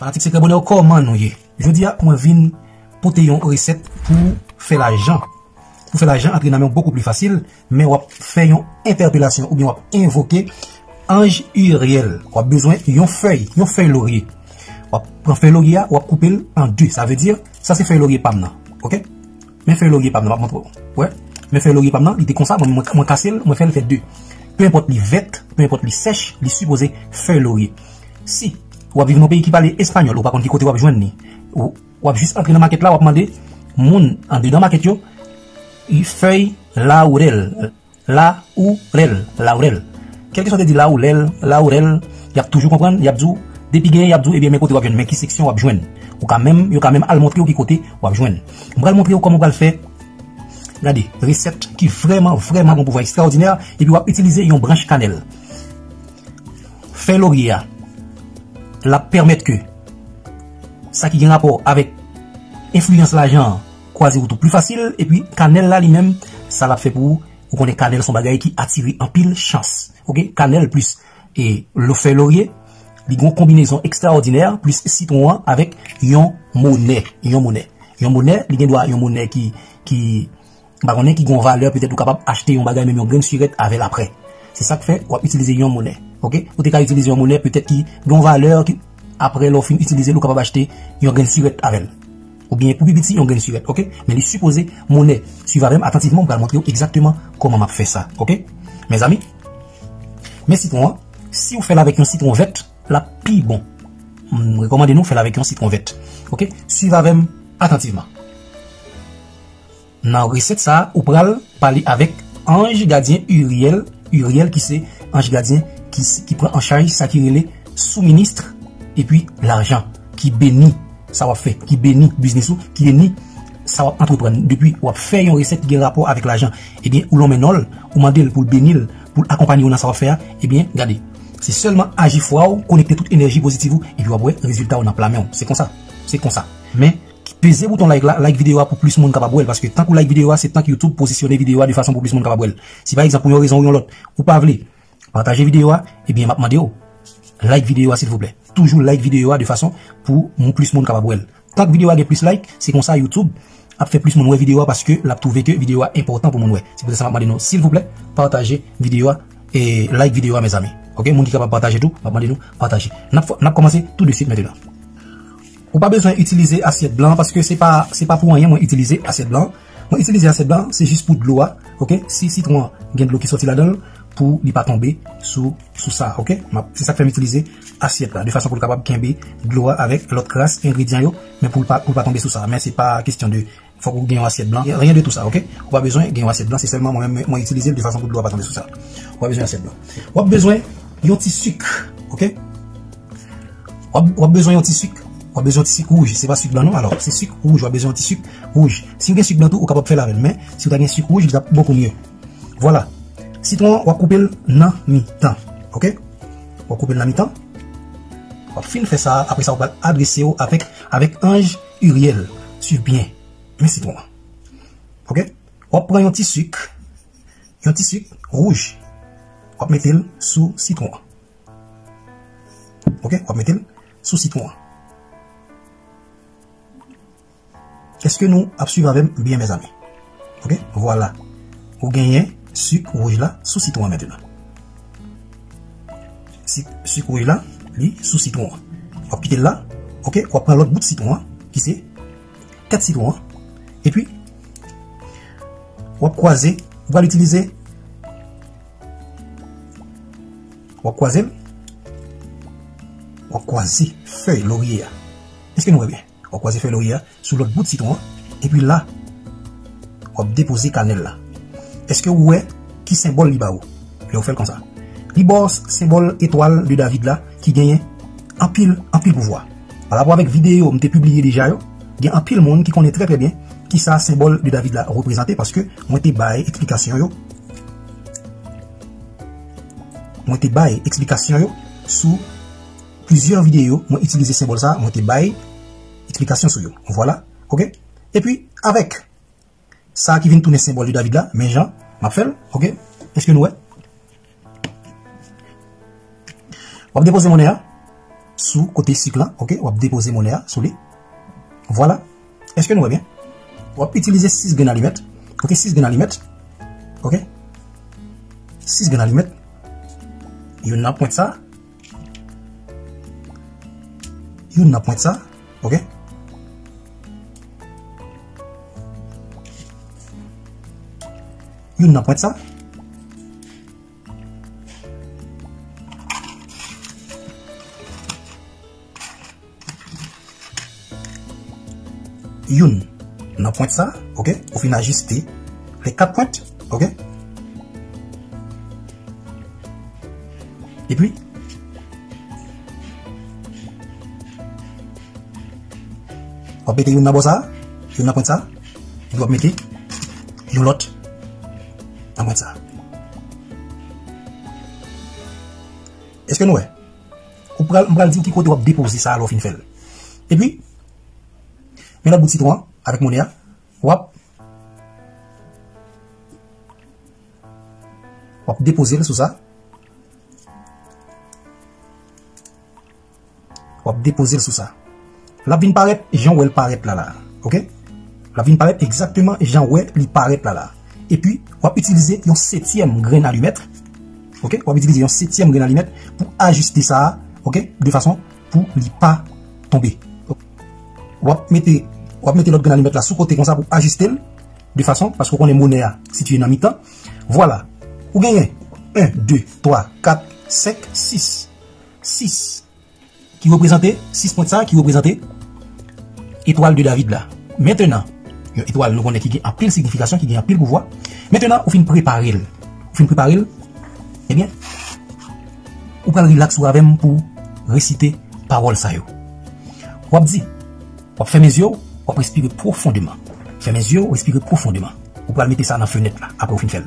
Fanatik Sekre Bonheur, koman nou ye? Je di ya, mwen vin pote yon reset pou fe la jan. Pou fe la jan, entre nan men beaucoup plus facile, men wap fe yon interpelasyon ou bien wap invoke anj uriel. Wap bezwen yon fey, yon fey lorye. Wap pran fey lorye, wap koupel an du. Sa ve dir, sa se fey lorye pam nan. Ok? Men fey lorye pam nan, wap montre ou. Men fey lorye pam nan, li te konsa, mwen kase, mwen fey l fey du. Pe import li vet, pe import li sech, li suppose fey lorye. Si, wap vive nou peyi ki pale espanyol, ou pa kon ki kote wap jwen ni, ou wap jist entre nan maket la, wap mande, moun an de nan maket yo, yi fey laurel, laurel, laurel. Kelke so te di laurel, laurel, yap toujou kompren, yap zou, depi gen yap zou, ebyen men kote wap jwen, men ki seksyon wap jwen. Ou ka men, yo ka men al montre yo ki kote wap jwen. Mbra al montre yo kom wap al fe, gade, resept ki vreman, vreman bon pouvo ekstraordiner, epi wap itilize yon branche kanel. Fey lorye la permette ke sa ki gen rapor avek influence la jan kwa zi woutou plu fasil e pi kanel la li men sa la fe pou ou konen kanel son bagay ki atiri an pil chans kanel plus e lo fe lorye li gon kombinezon ekstraordiner plus sitouan avek yon mounen yon mounen li gen doa yon mounen ki bagonnen ki gon valeur petet ou kapab achete yon bagay men yon gen suret avel apre se sa ke fe wap itilize yon mounen Ou te ka utilize yon mounen, peut-être ki yon valeur ki apre lò fin utilize lò kapab achete yon gen suret avel. Ou bien pou bibiti yon gen suret, ok? Men li suppose mounen, suivavem attentivement, pou al montre yo exactement koman map fè sa, ok? Mes ami, men citron, si ou fè la vek yon citron vet, la pi bon. Rekomande nou fè la vek yon citron vet, ok? Suivavem attentivement. Nan reset sa, ou pral pali avek anj gadien Uriel, Uriel ki se anj gadien ki pren an chay sa ki rele sou-ministre e pi l'arjan ki beni sa wap fe, ki beni biznesou, ki beni sa wap entrepren. Depi wap fe yon reset ki gen rapor avik l'arjan, e bien ou lom enol, ou mandel pou l'benil, pou l'akompany ou nan sa wap fe, e bien gade, se selman agi fwa ou, konekte tout enerji pozitivou, e pi wap wè rezultat ou nan plame ou. Se kon sa, se kon sa. Men, ki peze bouton like like videwa pou plus moun kapabwel, paske tank ou like videwa, se tank YouTube posisyone videwa de fason pou plus moun kapabwel. Si par exemple, yon rezon ou yon lot, ou pa avle, Partaje videyo a, ebyen map mande yo. Like videyo a sil vouple. Toujou like videyo a de fason pou moun plus moun kapabwel. Tank videyo a gen plus like, se kon sa YouTube ap fe plus moun we videyo a paske la touve ke videyo a important pou moun we. Se pou se sa map mande nou, sil vouple, partaje videyo a e like videyo a me zami. Ok, moun ki kapab partaje tou, map mande nou, partaje. Nap komanse tout de suite la. Ou pa bezwen utilize asyet blan paske se pa pou wanyen mwen utilize asyet blan. Mwen utilize asyet blan, se jist pou dlo a. Ok, si citron gen dlo ki soti la don pou li pa tombe sou sa, ok? Se sa ke fèm itilize asyet la, de fason pou l kapab kenbe gloa avèk lot kras ingredyan yo, men pou l pa tombe sou sa. Men se pa kestyon de fòk ou genyon asyet blan, rien de tout sa, ok? Ou pa bezwen genyon asyet blan, se selman mwen itilize de fason pou gloa pa tombe sou sa. Ou pa bezwen asyet blan. Ou pa bezwen yon ti suk, ok? Pa bezwen yon ti suk, ou pa bezwen yon ti suk rouge, se pa suk blan nou, alor, se suk rouge, ou pa bezwen yon ti suk rouge. Si yon gen suk blan tou, ou kapab fè la ren, men, si yon gen suk rouge, yon ap beaucoup mye. Voila. Citron wap koupel nan mi tan. Ok? Wap koupel nan mi tan. Wap fin fè sa. Apre sa wap adrese yo avèk anj uriel. Suiv bien. Men citron. Ok? Wap pran yon ti suk. Yon ti suk rouge. Wap metel sou citron. Ok? Wap metel sou citron. Eske nou ap suiv avèm bien mes ami? Ok? Voilà. Ou genyen Suk rouge la sou citron maintenant. Suk rouge la, li sou citron. Wap kite la, ok, wap pran lout bout citron, ki se, kat citron. E pi, wap kwaze, wap l'utilize, wap kwaze, wap kwaze fey lorye ya. Eske nou wè? Wap kwaze fey lorye ya sou lout bout citron. E pi la, wap depose kanel la. Eske ou we ki sembol li ba ou? Le ou fel kon sa. Li bors sembol etoal de David la ki genyen anpil pouvoi. Par rapport avek video mte publiye deja yo, gen anpil moun ki konen tre pre bien ki sa sembol de David la represente paske mwen te baye eksplikasyon yo. Mwen te baye eksplikasyon yo sou plusieurs video mwen itilize sembol sa, mwen te baye eksplikasyon sou yo. Voilà, ok? E pi, avek sa ki vin toune sembol de David la, men jan Map fel, ok? Eske nou e? Wap depose mounen a? sous côté cycle, ok, on va déposer monnaie sous les. Voilà. Est-ce que nous voyons bien? On va utiliser 6 graines allumettes. Ok, 6 graines allumettes. Ok? 6 graines allumettes. Il y a point ça. Il y a point ça. Ok? Il y a point ça. Youn nan pointe sa, ok, ou fin ajuste le kat pointe, ok? E pi, wap mette youn nan bo sa, youn nan pointe sa, e wap mette youn Eske nou e? Ou mpral di ou ki kote wap deposi sa alo fin fel. E pi, Men la bout citron avèk mounè a. Wap. Wap depose lè sou sa. Wap depose lè sou sa. La vin paret jan wè l paret la la. Ok? La vin paret exactement jan wè l paret la la. E pi wap utilize yon setyem gren alumet. Ok? Wap utilize yon setyem gren alumet pou ajuste sa. Ok? De fason pou li pa tombe. Wap mette wap mette lot gen alimet la sou kote kon sa pou ajuste l de fason, pasko kon e mounen a situye nan mi tan, wala ou genyen, 1, 2, 3, 4 5, 6 6 ki represente 6 point sa, ki represente etoal de David la mettenan, yon etoal nou konen ki gen apil signifikasyon, ki gen apil pouvoi mettenan ou fin preparil ou fin preparil, ebyen ou pral relax ou avem pou recite parol sa yo wap di wap fèmez yo, wap respire profondément. Profondément. Ou pral mette sa nan fenêtre la, apre ou fin.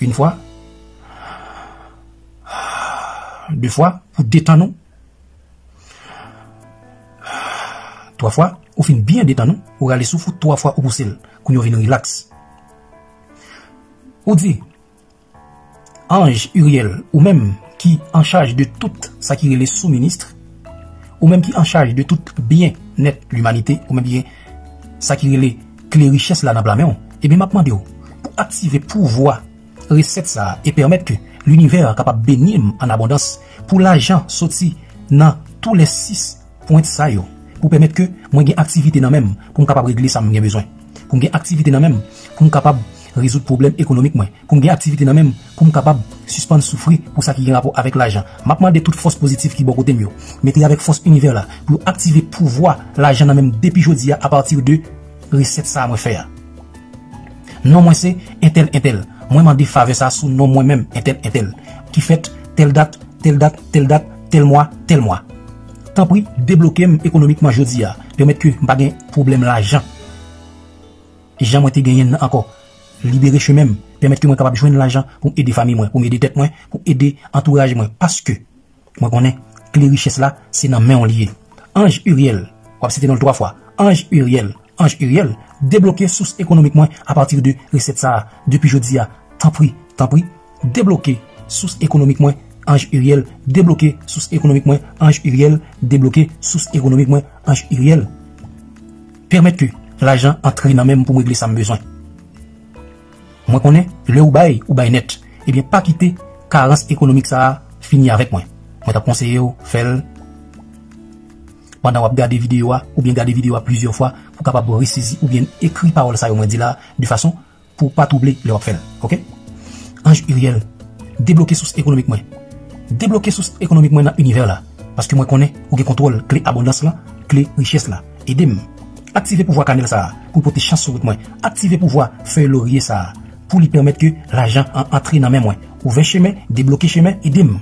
Une fois, deux fois, ou détan nou. Trois fois, ou fin bien détan nou, ou rale soufou, trois fois ou pousel, koun yo vin relax. Ou di, Ange Uriel, ou menm ki an chaj de tout sakire les sous-ministres, ou menm ki an chaj de tout bien net l'humanite, ou menm ki sakire eh les kle riches la nan blamen, ebe mapman de ou, pou aktive pouvoi reset sa e permette ke l'univers kapap benim an abondans pou la jan soti nan tou les 6 point sa yo, pou permette ke mwen gen aktivite nan menm pou m kapap regle sa mwen gen bezwen, pou m gen aktivite nan menm pou m kapap rezout problem ekonomik mwen. Koum gen aktivite nan menm, koum kapab suspande soufri pou sa ki gen rapo avèk l'ajan. Mapman de tout fos pozitif ki bo kote myo. Meti avèk fos univer la, pou aktive pouvoi l'ajan nan menm depi jodi ya, a partir de sa mwen fè ya. Non mwen se, entel entel. Mwen mandi fave sa sou non mwen menm, entel entel. Ki fèt tel dat, tel dat, tel dat, tel mwa, tel mwa. Tan pri, deblokem ekonomikman jodi ya, permet ke mpa gen problem l'ajan. Jan mwen te genyen nan anko. libere chemem, permette ki mwen kapab jwen l'ajan pou ede fami mwen, pou ede tet mwen, pou ede entourage mwen, paske mwen konen ke li riches la, se nan men on liye. Ange Uriel, wap se te non l 3 fwa, Ange Uriel, Ange Uriel, debloke sous ekonomik mwen a partir de reset sa, depi jodi ya, tan pri, tan pri, debloke sous ekonomik mwen, Ange Uriel, debloke sous ekonomik mwen, Ange Uriel, debloke sous ekonomik mwen, Ange Uriel, permette ki l'ajan entre nan men pou mwen gle sa mbezwen. Mwen konen, le ou bay, ou bay net, ebyen pa kite karans ekonomik sa a fini avèk mwen. Mwen ta yo, fel, pandan wap gade videyo a, ou bien gade videyo a plizio fwa, pou kapap resizi, ou bien ekri parol sa yo mwen di la, de fason pou pa touble le wap fel. Ok? Anj Uriel, debloke sous ekonomik mwen. Debloke sous ekonomik mwen nan univer la. Paske mwen konen, ou gen kontrol kle abondans la, kle riches la. Edem, aktive pou vwa kanel sa a, pou pote chans sou mwen. Aktive pou vwa fey lorye sa a. pou li permette ke l'ajan an atre nan men mwen. Ouve cheme, debloke cheme, idem.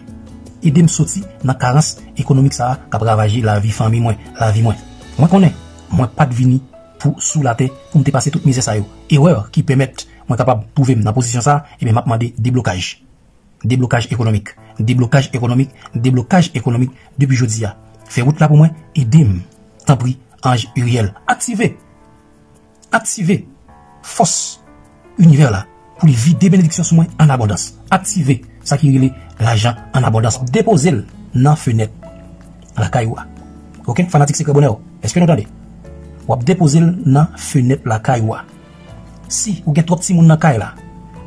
Idem soti nan karans ekonomik sa a kap ravaje la vi fami mwen, la vi mwen. Mwen konen, mwen pat vini pou sou la te pou mte pase tout mize sa yo. Ewer ki permette mwen kapab pouvem nan posisyon sa, ebe map mande deblokaj. Deblokaj ekonomik. Deblokaj ekonomik, deblokaj ekonomik debi jodi ya. Fe wout la pou mwen, idem. Tanpri, anj Uriel. Aktive. Aktive. Fos. Univer la. pou li vide benediksyon sou mwen an abondans. Aktive sa ki rile l'ajan an abondans. Depose l nan fenet la kaywa. Ok, fanatik sekre bonè ou. Eske nou tande? Wap depose l nan fenet la kaywa. Si ou gen trot si moun nan kay la,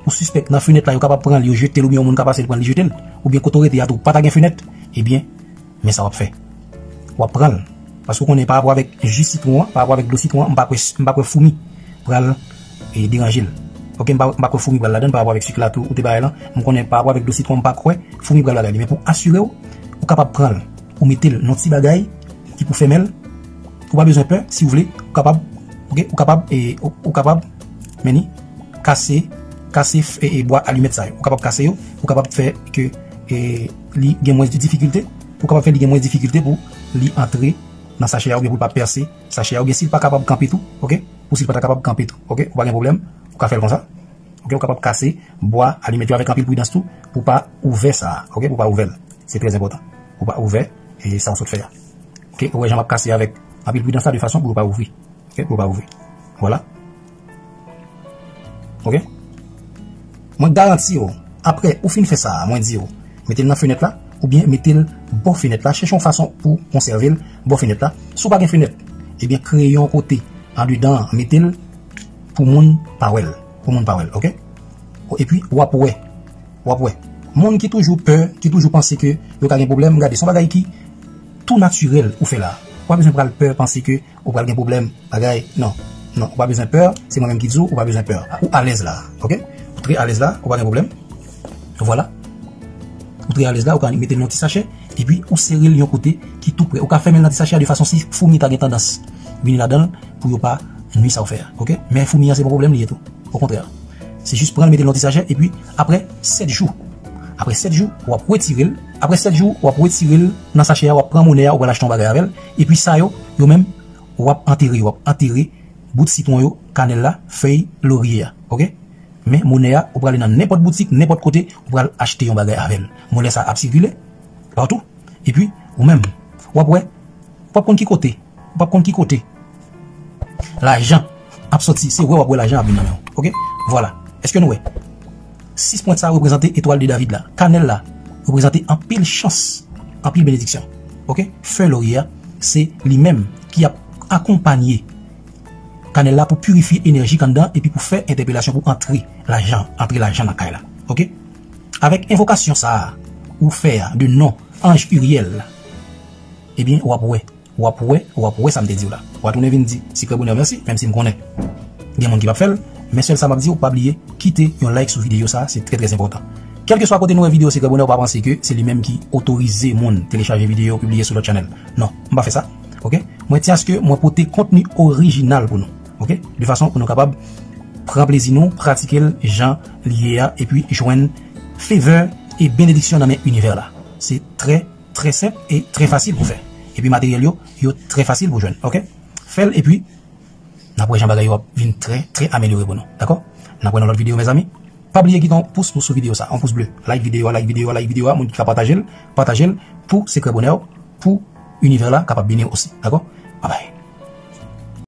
ou suspect fenet la yo kapap pran li yo jetel ou bi yon moun kapase li pran li jetel, ou bien kotore te yato pata gen fenet, ebyen, men sa wap fe. Wap pran, paskou konen pa apwa vek jis sitouan, pa apwa vek do sitouan, mba kwe foumi pran e diranjil. Ok, mba kwe foumi pran la den, pa apwa vek siklato ou te baye lan, mkonen pa apwa vek do sitouan mba kwe foumi pran la den. Men pou asyre ou, ou kapap pran, ou metel not si bagay, ki pou femel, ou pa bezon pe, si ou vle, ou kapap, ou kapap, meni, kase, kase e bo alumet sa yo. Ou kase yo, ou kapap fe ke li gen mwen di difikilte, ou kapap fe li gen mwen di difikilte pou li entre nan sache ya ou gen pou pa perse, sache ya ou gen sil pa kapap kampe tou, ok? Ou sil pa ta kapap kampe tou, ok? Ou pa gen problem, ou ka fel kon sa, ok? Ou kapap kase, bo alumet yo avek kampe pou yi dans tou, pou pa ouve sa, ok? Pou pa ouvel, se prez important. Pou pa ouve, e sa ou sot fe ya. Ok? Ou e jan map kase avek kampe pou yi dans sa de fason pou pa ouvi, ok? Pou pa ouvi. Voilà. Ok? Mwen garanti yo, apre ou fin fè sa, mwen di yo, metel nan fenèt la, ou bien metel bon fenèt la, chèchon fason pou konservel bon fenèt la. Sou bagen fenèt, ebyen kreyon kote, an du dan metel pou moun pawel. Pou moun pawel, ok? E pi wapwe, wapwe. Moun ki toujou pe, ki toujou panse ke yo kagen problem, gade, son bagay ki tout naturel ou fè la. Wap bezon pral pe, panse ke ou pral gen problem, bagay, nan. Non, ou pa bezan peur, mwen menm ki dzo, ou pa bezan peur. Ou alez la, ok? Ou tre alez la, ou pa gen problem. Voilà. Ou tre alez la, ou ka mette nan ti sache, e pi ou seril yon kote ki tou pre. Ou ka fèmè nan ti sache a de fason si foumi ta gen tendas. Vini la dan, pou yo pa sa ou fè, ok? Men foumi an se problem liye tou. Au kontrè. Se jist pren mette nan ti sache, e pi apre 7 jou. Apre 7 jou, wap wè tiril. Apre 7 jou, wap wè tiril nan sache ya, wap pren mounè ya, wap lach ton bagay avel. E pi sa yo, yo men wap anteri, wap anteri bout sitouan yo, kanel la, fey, lorye ya, ok? Men, mounen ya, ou prale nan nepot boutik, nepot kote, ou prale achete yon bagay avel. Mounen sa ap sirkule, partou. E pi, ou men, wap wè, wap kon ki kote, wap kon ki kote. La jan, ap soti, se wè wap wè la jan ap bin nan yon, ok? Voilà, eske nou wè? 6 point sa reprezentè etoal de David la. Kanel la, reprezentè an pil chans, an pil benediksyon, ok? Fey, lorye ya, se li men ki ap akompanyè kanel la pou purifi enerji kandan epi pou fè interpelasyon pou entri la jan, entri la la. Ok? Avèk invokasyon sa ou fè de non anj uriel ebyen wapwe, wapwe, wapwe sa mte di ou la. Watoune vin di, si boner mersi, mèm si m konè. Gen moun ki pap fèl, mè sel sa map di ou pabliye, kite yon like sou video sa, se trè trè important. Kelke so akote nou e video si kre boner ou pa panse ke, se li mèm ki otorize moun telechaje video, publiye sou lot chanel. Non, m pa fè sa. Ok? Mwen ti aske mwen pote kontenu orijinal pou nou. De fason pou nou kapab Praplezi nou, pratike l, jan, liye a E puis jwen faveur E benediksyon nan men univer la Se tre, tre sep e tre fasil pou fe E puis materyal yo, yo tre fasil pou jwen Fel e puis Napwe jan bagay yo vin tre, tre amelyore pou nou Dako? Napwe nan lot video mes ami Pabliye ki ton pousse pou sou video sa, an pousse bleu Like video, like video, like video Moun ki ka patajel, patajel Pou sekre bonè ou, pou univer la Kapab bine ou osi, dako? Abay